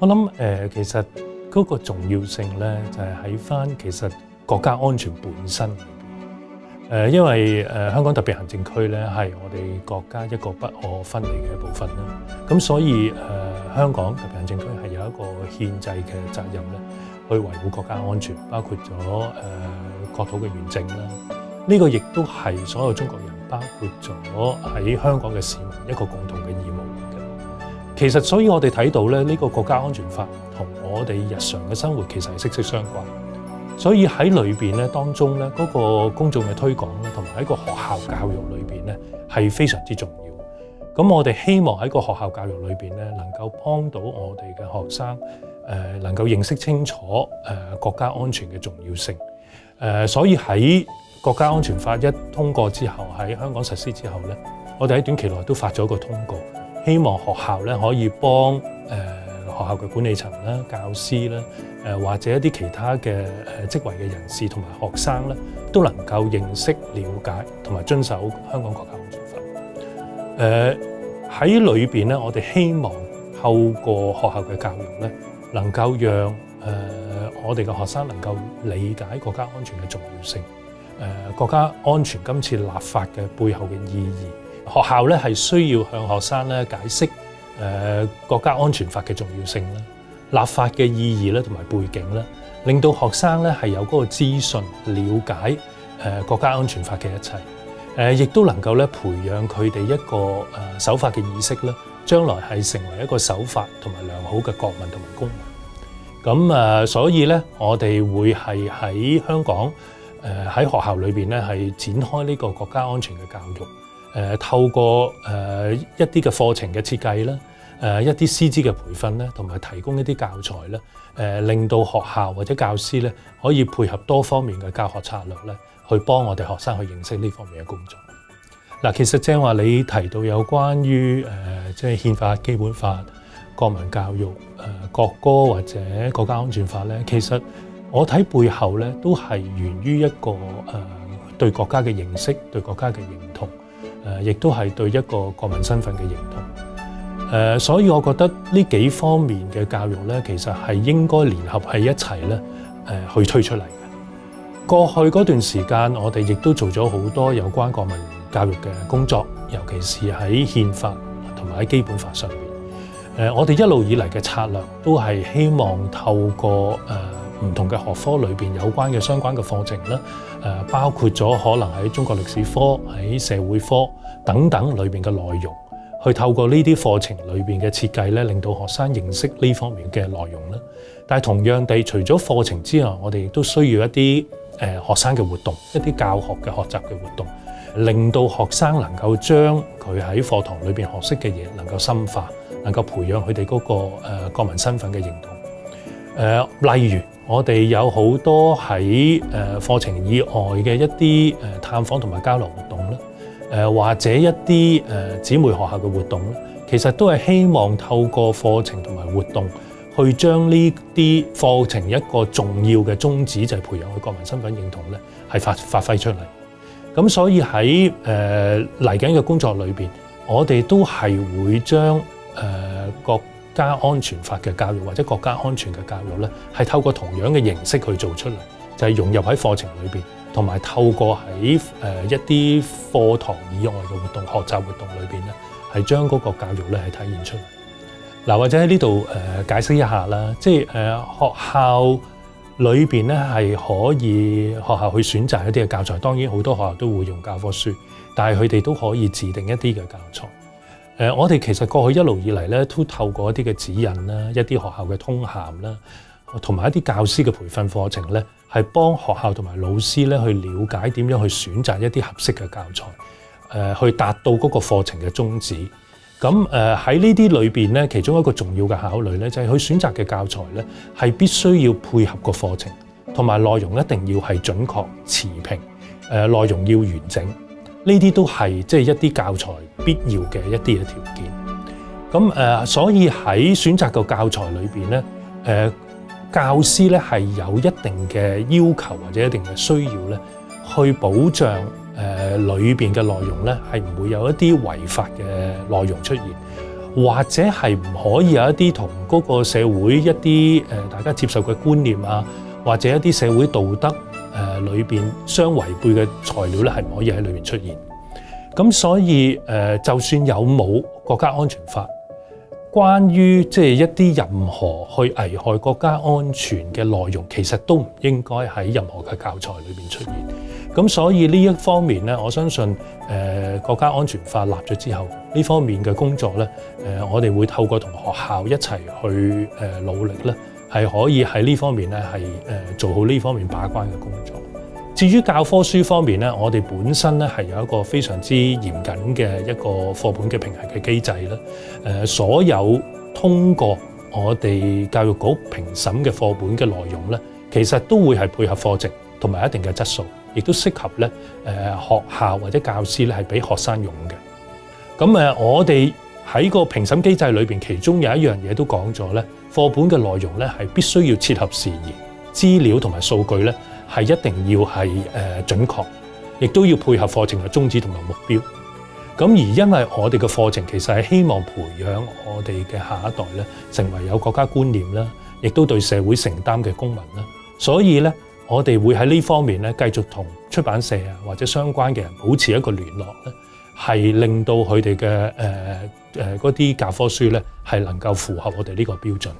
我諗誒、呃，其實嗰個重要性咧，就係喺翻其實國家安全本身裏邊。誒、呃，因為誒、呃、香港特別行政區咧係我哋國家一個不可分離嘅一部分啦。咁所以誒、呃，香港特別行政區係有一個憲制嘅責任咧，去維護國家安全，包括咗誒、呃、國土嘅完整啦。呢、个亦都係所有中國人，包括咗喺香港嘅市民一個共同嘅義務。其實，所以我哋睇到咧，呢個國家安全法同我哋日常嘅生活其實係息息相關。所以喺裏邊咧，當中咧嗰個公眾嘅推廣咧，同埋喺個學校教育裏邊咧，係非常之重要。咁我哋希望喺個學校教育裏邊咧，能夠幫到我哋嘅學生，誒能夠認識清楚誒國家安全嘅重要性。誒，所以喺國家安全法一通過之後，喺香港實施之後咧，我哋喺短期內都發咗一個通告。希望學校咧可以幫誒、呃、學校嘅管理層啦、教師啦、誒、或者一啲其他嘅誒職位嘅人士同埋學生咧，都能夠認識、了解同埋遵守香港國家安全法。誒、喺裏邊咧，我哋希望透過學校嘅教育咧，能夠讓誒、我哋嘅學生能夠理解國家安全嘅重要性。誒、呃、國家安全今次立法嘅背後嘅意義。學校咧係需要向學生咧解釋誒國家安全法嘅重要性啦、立法嘅意義咧同埋背景啦，令到學生咧係有嗰個資訊了解誒國家安全法嘅一切，誒亦都能夠咧培養佢哋一個誒守法嘅意識啦，將來係成為一個守法同埋良好嘅國民同埋公民。咁誒，所以咧我哋會係喺香港誒喺學校裏邊咧係展開呢個國家安全嘅教育。誒透過誒一啲嘅課程嘅設計啦，誒一啲師資嘅培訓咧，同埋提供一啲教材咧，誒令到學校或者教師咧可以配合多方面嘅教學策略咧，去幫我哋學生去認識呢方面嘅工作。嗱，其實正話你提到有關於誒即係憲法、基本法、國民教育、誒國歌或者國家安全法咧，其實我睇背後咧都係源於一個誒對國家嘅認識、對國家嘅認同。誒，亦都係對一個國民身份嘅認同。誒，所以我覺得呢幾方面嘅教育咧，其實係應該聯合喺一齊咧，誒去推出嚟嘅。過去嗰段時間，我哋亦都做咗好多有關國民教育嘅工作，尤其是喺憲法同埋喺基本法上面。誒，我哋一路以嚟嘅策略都係希望透過誒唔同嘅學科裏邊有關嘅相關嘅課程啦。誒包括咗可能喺中國歷史科、喺社會科等等裏邊嘅內容，去透過呢啲課程裏邊嘅設計咧，令到學生認識呢方面嘅內容啦。但係同樣地，除咗課程之外，我哋亦都需要一啲誒學生嘅活動，一啲教學嘅學習嘅活動，令到學生能夠將佢喺課堂裏邊學識嘅嘢能夠深化，能夠培養佢哋嗰個誒國民身份嘅認同。誒，例如。我哋有好多喺誒課程以外嘅一啲誒探訪同埋交流活動啦，誒或者一啲誒姊妹學校嘅活動咧，其實都係希望透過課程同埋活動，去將呢啲課程一個重要嘅宗旨就係培養佢國民身份認同咧，係發發揮出嚟。咁所以喺誒嚟緊嘅工作裏邊，我哋都係會將誒各家安全法嘅教育或者國家安全嘅教育咧，係透過同樣嘅形式去做出嚟，就係融入喺課程裏邊，同埋透過喺誒一啲課堂以外嘅活動、學習活動裏邊咧，係將嗰個教育咧係體現出嚟。嗱，或者喺呢度誒解釋一下啦，即係誒學校裏邊咧係可以學校去選擇一啲嘅教材，當然好多學校都會用教科書，但係佢哋都可以制定一啲嘅教材。誒，我哋其實過去一路以嚟咧，都透過一啲嘅指引啦，一啲學校嘅通函啦，同埋一啲教師嘅培訓課程咧，係幫學校同埋老師咧去了解點樣去選擇一啲合適嘅教材，誒，去達到嗰個課程嘅宗旨。咁誒喺呢啲裏邊咧，其中一個重要嘅考慮咧，就係佢選擇嘅教材咧，係必須要配合個課程，同埋內容一定要係準確持平，誒，內容要完整。呢啲都係即係一啲教材必要嘅一啲嘅條件。咁誒，所以喺選擇個教材裏邊咧，誒教師咧係有一定嘅要求或者一定嘅需要咧，去保障誒裏邊嘅內容咧係唔會有一啲違法嘅內容出現，或者係唔可以有一啲同嗰個社會一啲誒大家接受嘅觀念啊，或者一啲社會道德誒裏邊相違背嘅材料咧，係唔可以喺裏邊出現。咁所以誒，就算有冇國家安全法，關於即係一啲任何去危害國家安全嘅內容，其實都唔應該喺任何嘅教材裏邊出現。咁所以呢一方面咧，我相信誒、呃、國家安全法立咗之後，呢方面嘅工作咧，誒、我哋會透過同學校一齊去誒、努力咧，係可以喺呢方面咧係誒做好呢方面把關嘅工作。至於教科書方面咧，我哋本身咧係有一個非常之嚴謹嘅一個課本嘅評核嘅機制啦。誒，所有通過我哋教育局評審嘅課本嘅內容咧，其實都會係配合課程同埋一定嘅質素，亦都適合咧誒學校或者教師咧係俾學生用嘅。咁誒，我哋喺個評審機制裏邊，其中有一樣嘢都講咗咧，課本嘅內容咧係必須要切合時宜，資料同埋數據咧，係一定要係誒準確，亦都要配合課程嘅宗旨同埋目標。咁而因為我哋嘅課程其實係希望培養我哋嘅下一代咧，成為有國家觀念啦，亦都對社會承擔嘅公民啦。所以咧，我哋會喺呢方面咧，繼續同出版社啊或者相關嘅人保持一個聯絡咧，係令到佢哋嘅誒誒嗰啲教科書咧係能夠符合我哋呢個標準。